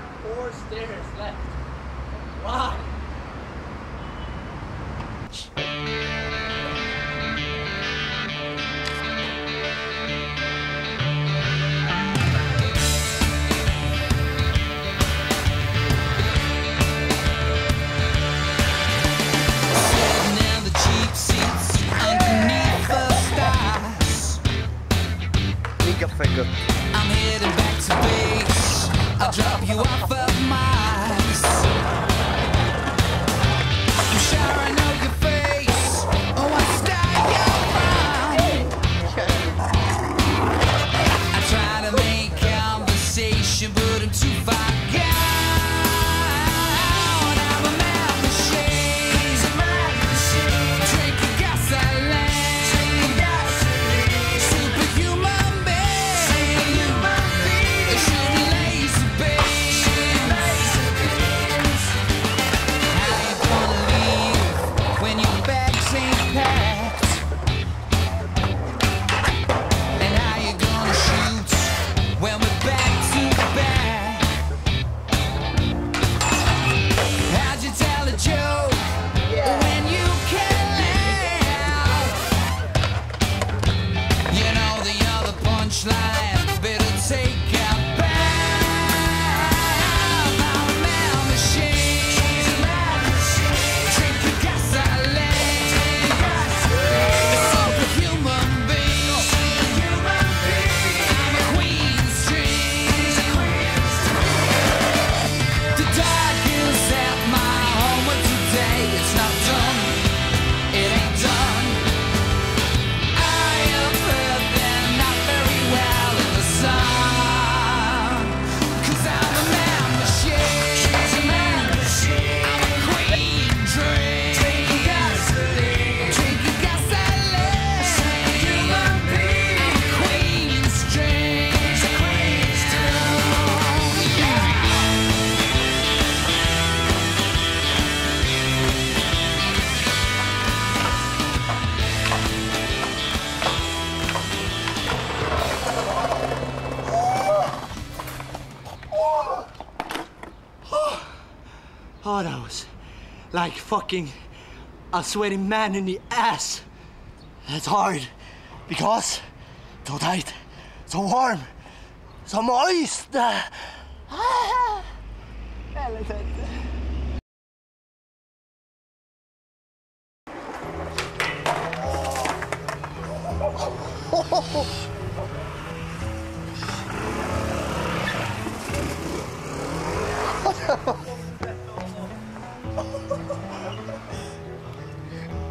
four stairs left. Why? it's not done. thought I was like fucking a sweaty man in the ass. That's hard because so tight, so warm, so moist.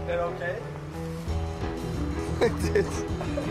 it okay? it is.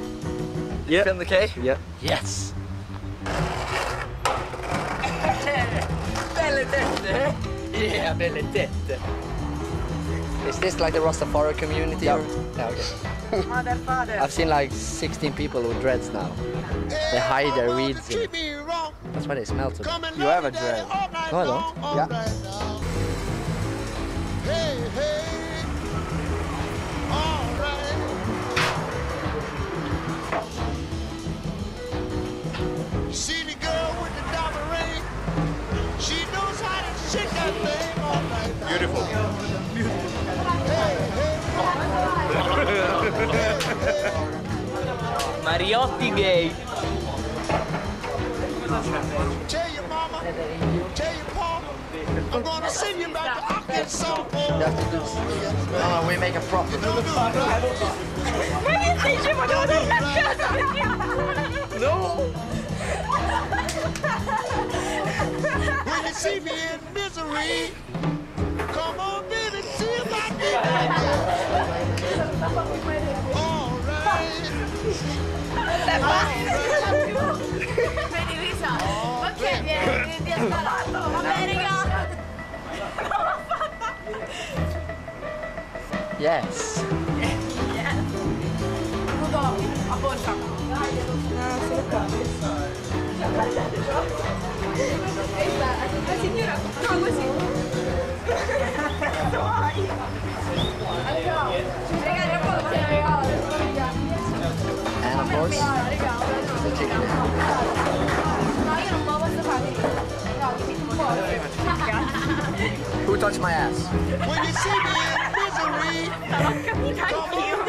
Yep. in the cave. Yep. Yes. Yeah, belle. Is this like the Rastafari community? Yep. Yeah, okay. Mother, father. I've seen like 16 people with dreads now. They hide their weeds. That's why they smell so You have a dread. No, I don't. Yeah. Mariotti gay. Tell your mama, tell your papa, I'm gonna send you back to Arkansas. No. when you see me in misery, come on, baby, see my I. Vedi Lisa, ma che vieni di sparato? Va bene, raga. Yes. Ugo, a borsa. La signora, no, così. Regalo, puoi. Who touched my ass? When you see me in misery, come on, baby,